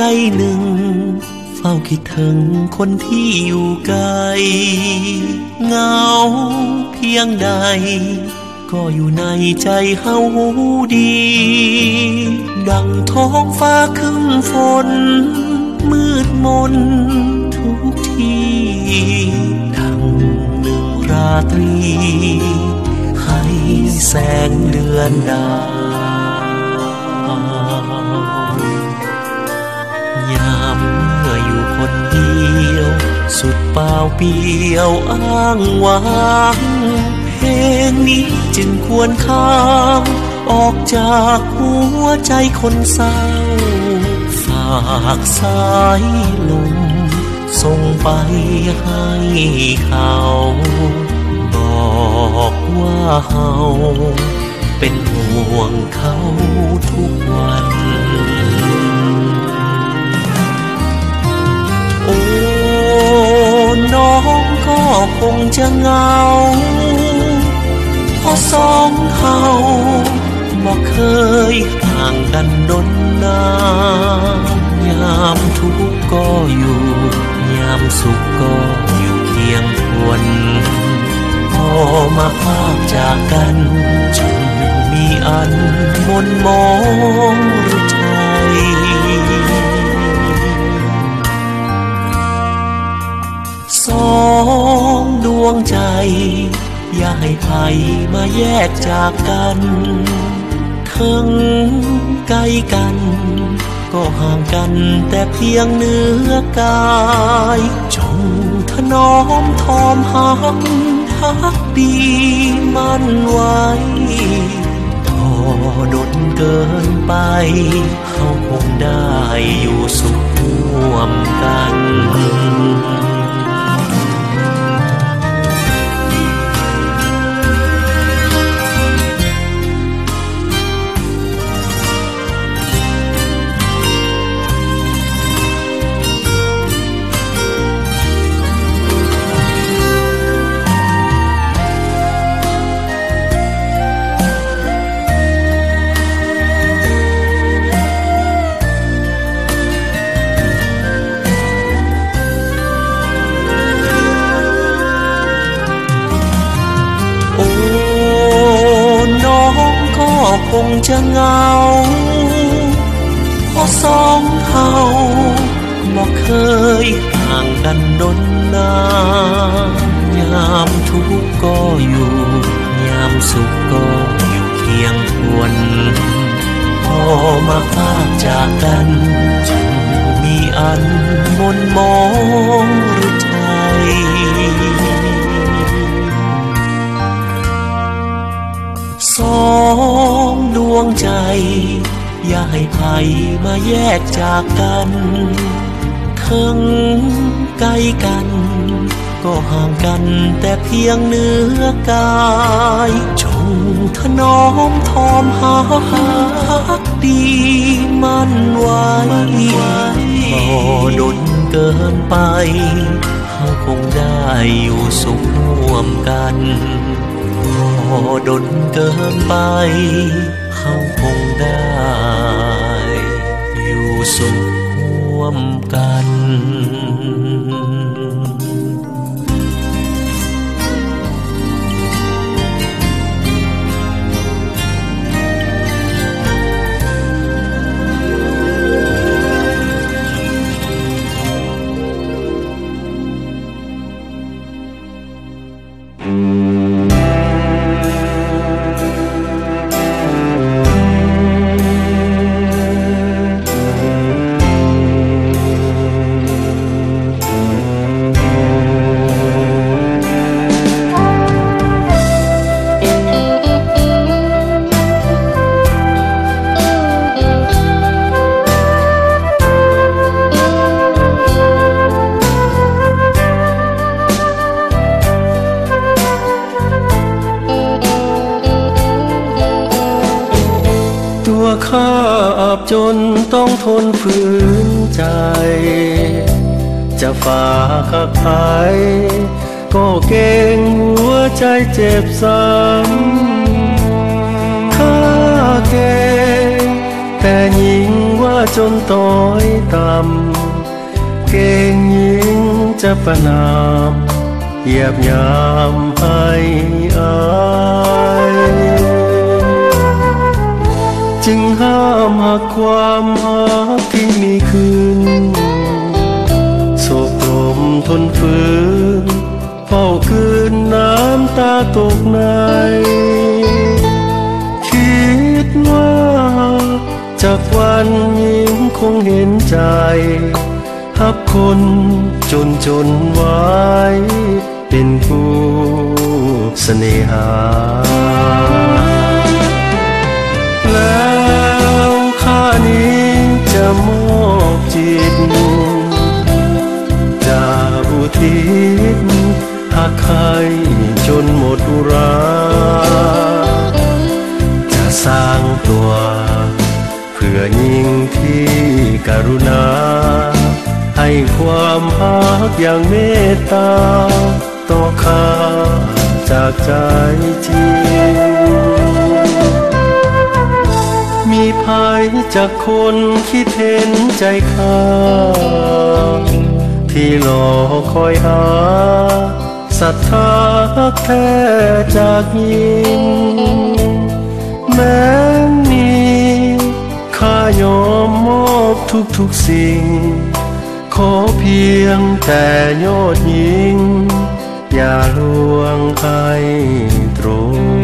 ใจหนึ่ง เฝ้าคิดถึงคนที่อยู่ไกลเงาเพียงใด ก็อยู่ในใจเฮาดี ดังท้องฟ้าครึ่งฝน มืดมนทุกทีดังหนึ่งราตรี ให้แสงเดือนดาว สุดเปล่าเปียวอ้างว้างเพลงนี้จึงควรข้ามออกจากหัวใจคนเศร้า ฝากสายลมส่งไปให้เขา บอกว่าเฮาเป็นห่วงเขาทุกวัน โอ้ น้องก็คงจะเหงาเพราะสองเฮาบอกเคยห่างกันดนนานยามทุกข์ก็อยู่ ยามสุขก็อยู่เคียงทวนพอมาพากจากกัน จึงมีอันมนมองหรือใจ วงใจ อย่าให้ใครมาแยกจากกันถึงไกลกัน ก็ห่างกันแต่เพียงเนื้อกาย จงถนอมทอมหักพักดีมันไว้พอดนเกินไป เขาคงได้อยู่สุขร่วมกัน งจะเหงาเพราะสองเฮาบอกเคยห่างกันดนนานยามทุกข์ก็อยู่ ยามสุขก็อยู่เคียงทวนพอมาพากจากกันจึงมีอันมนมองหรือใจสอง วงใจ อย่าให้ภัยมาแยกจากกันถึงไกลกัน ก็ห่างกันแต่เพียงเนื้อกาย จงถนอมทอมหาพักดีมันไว้พอดนเกินไปเขาคงได้อยู่สุขร่วมกัน ดนเกินไปเขาคงได้ อยู่สุขร่วมกัน จนต้องทนฝืนใจ จะฝ่าขักไผก็เกรงหัวใจเจ็บซ้ำข้าเกรงแต่ยิงว่าจนต้อยต่ำเก่งยิงจะประนามเหยียบยามให้อายจึงห้ามหักความหักที่มีคืนโศกลมทนฝืนเฝ้าคืนน้ำตาตกใน คิดว่าจากวันยิ้มคงเห็นใจฮับคนจนจนไว้ เป็นผู้เสน่หา นี้จะมอบจิตจะอุทิศหากใครจนหมดอุราจะสร้างตัวเพื่อยิ่งที่กรุณา ให้ความรักอย่างเมตตา ต่อข้าจากใจจริง ภัยจากคนคิดเห็นใจข้าที่รอคอยหาศรัทธาแท้จากยิงแม้มีข้ายอมมอบทุกทุกๆสิ่ง ขอเพียงแต่ยอดยิง อย่าลวงให้ตรง